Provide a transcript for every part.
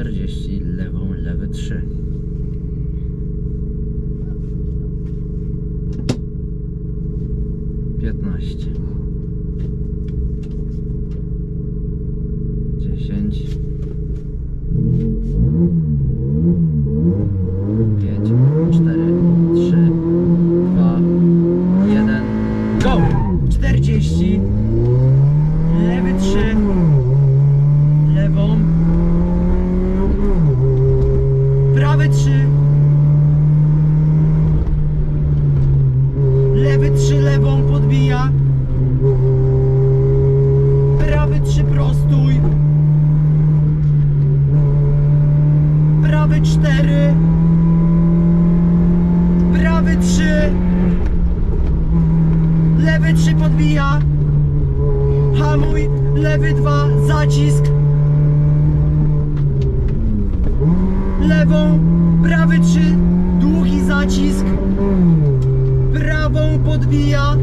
40, lewą, lewy 3. Piętnaście. Dziesięć. Pięć, cztery, trzy, dwa, jeden. Go! Czterdzieści. Lewy trzy. Lewą. Prawy trzy. Lewy trzy lewą podbija. Prawy trzy prostuj. Prawy cztery. Prawy trzy. Lewy trzy podbija. Hamuj. Lewy dwa. Zacisk. Lewą. Prawy trzy. Długi zacisk podbija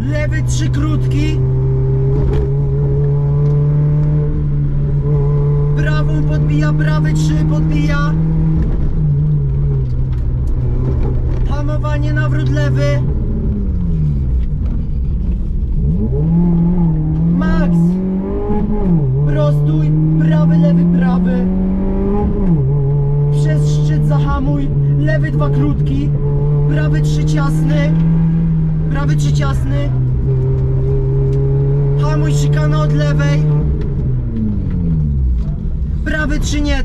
lewy trzy krótki. Prawą podbija prawy trzy podbija. Hamowanie nawrót lewy. Max! Prostuj prawy lewy prawy zahamuj, lewy dwa krótki, prawy trzy ciasny, prawy trzy ciasny, hamuj szykana od lewej, prawy trzy nie